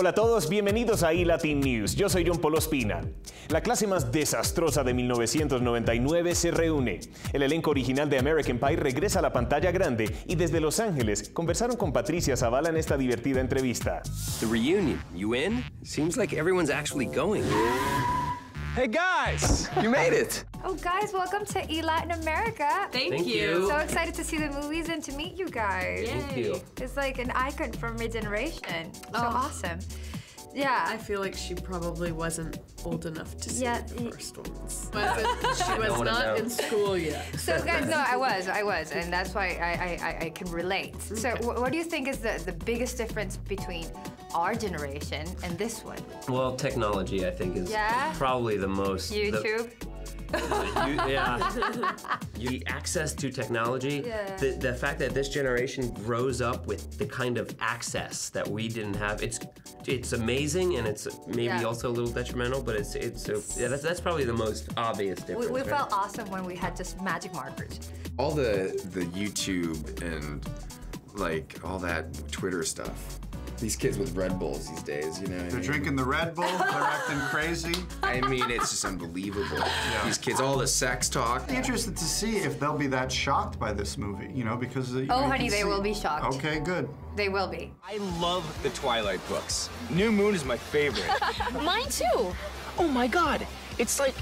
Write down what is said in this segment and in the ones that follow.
Hola a todos, bienvenidos a iLatin News. Yo soy John Polo Espina. La clase más desastrosa de 1999 se reúne. El elenco original de American Pie regresa a la pantalla grande y desde Los Ángeles conversaron con Patricia Zavala en esta divertida entrevista. The reunion, you? Seems like everyone's actually going. Hey guys, you made it. Oh, guys, welcome to E Latin America. Thank, Thank you. you. So excited to see the movies and to meet you guys. Thank you. It's like an icon from my generation. So Oh. awesome. Yeah. I feel like she probably wasn't old enough to see Yeah, the first ones. Wasn't, she was wanna not in school yet. So guys, no, I was, I was, and that's why I, I, I, I can relate. So, what do you think is the, the biggest difference between our generation and this one? Well, technology, I think, is Yeah? probably the most. the- YouTube. you- yeah. You access to technology. Yeah. The, the fact that this generation grows up with the kind of access that we didn't have, it's it's amazing and it's maybe Yeah. also a little detrimental, but it's it's a, yeah, that's, that's probably the most obvious difference. We, we right? felt awesome when we had just magic markers. all the the YouTube and like all that Twitter stuff. These kids with Red Bulls these days, you know. They're mean? drinking the Red Bull, they're acting crazy. I mean, it's just unbelievable. These kids, all the sex talk. Be interested to see if they'll be that shocked by this movie, you know, because uh, you Oh, know, honey, they see- will be shocked. Okay, good. They will be. I love the Twilight books. New Moon is my favorite. Mine too. Oh my god. It's like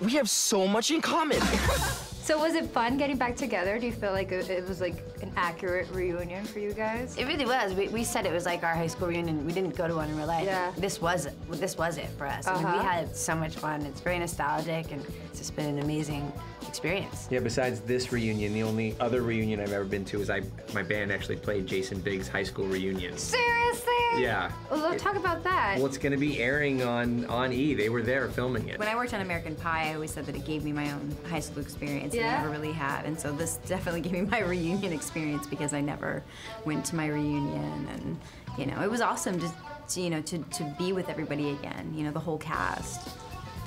we have so much in common. So was it fun getting back together? Do you feel like it, it was like an accurate reunion for you guys? It really was. We, we said it was like our high school reunion. We didn't go to one in real life. Yeah. This was it. This was it for us. I mean, Uh-huh. we had so much fun. It's very nostalgic, and it's just been an amazing experience. Yeah, besides this reunion, the only other reunion I've ever been to is I my band actually played Jason Biggs' high school reunion. Seriously? Yeah. Well, let's talk about that. Well, it's going to be airing on on E. They were there filming it. When I worked on American Pie, I always said that it gave me my own high school experience that I never really had. And so this definitely gave me my reunion experience because I never went to my reunion. And, you know, it was awesome just to, you know, to, to be with everybody again, you know, the whole cast.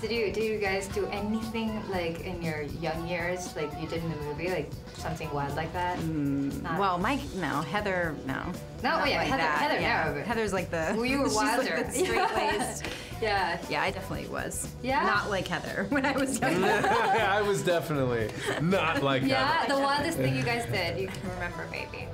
Did you did you guys do anything like in your young years, like you did in the movie, like something wild like that? Mm, not- Well, Mike, no. Heather, no. No, oh, Not yeah, like Heather- that. Heather, yeah. no, Heather's like the. Well, you were she's like wilder. the straight-laced. yeah. yeah, I definitely was. Yeah? Not like Heather when I was younger. I was definitely not like that. Yeah, the wildest thing you guys did, you can remember maybe.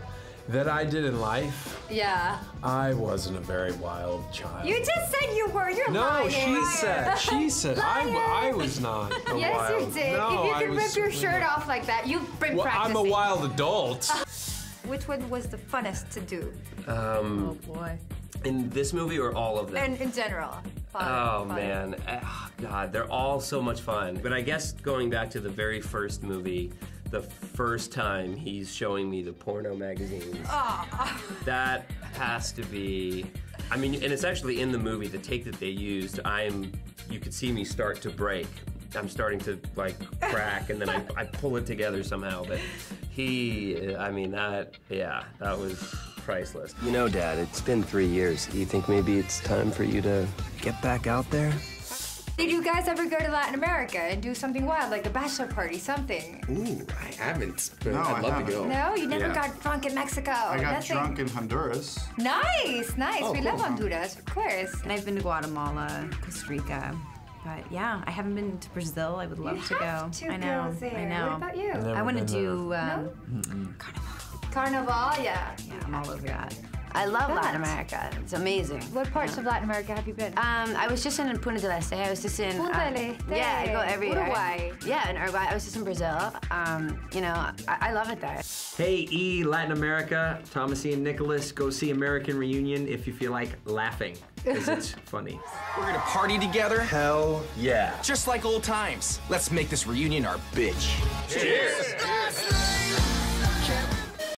That. That I did in life, Yeah. I wasn't a very wild child. You just said you were. You're no, lying. she said. She said. I, I was not a Yes, wild. you did. No, if you I can was rip your shirt not. off like that, you've been Well, practicing. I'm a wild adult. Which one was the funnest to do? Um, Oh boy. in this movie or all of them? And in general. Fun, Oh fun. man, Ah, God, they're all so much fun. But I guess going back to the very first movie, the first time he's showing me the porno magazines, Ah. that has to be. I mean, and it's actually in the movie. The take that they used, I'm. You could see me start to break. I'm starting to like crack, and then I, I pull it together somehow. But he, I mean, that, yeah, that was priceless. You know, Dad, it's been three years. Do you think maybe it's time for you to get back out there? Did you guys ever go to Latin America and do something wild, like a bachelor party, something? Ooh, I haven't, but No, I'd I love haven't. to go. No, you never Yeah. got drunk in Mexico. I got Nothing. drunk in Honduras. Nice, nice. Oh, we cool, love? Honduras, of course. And I've been to Guatemala, Costa Rica. But yeah, I haven't been to Brazil. I would love You to go. have to I know. go there. I know. What about you? I want to been do. there. Um, Carnival, yeah. Yeah, I'm all over that. I love Bet. Latin America. It's amazing. What parts of Latin America have you been? Um, I was just in Punta del Este. I was just in. Punta uh, del Este. Yeah, I go every year. Uruguay. Yeah, in Uruguay. I was just in Brazil. Um, you know, I, I love it there. Hey, E Latin America, Thomas Ian Nicholas, go see American Reunion if you feel like laughing, because it's funny. We're gonna party together, Hell yeah. just like old times. Let's make this reunion our bitch. Cheers.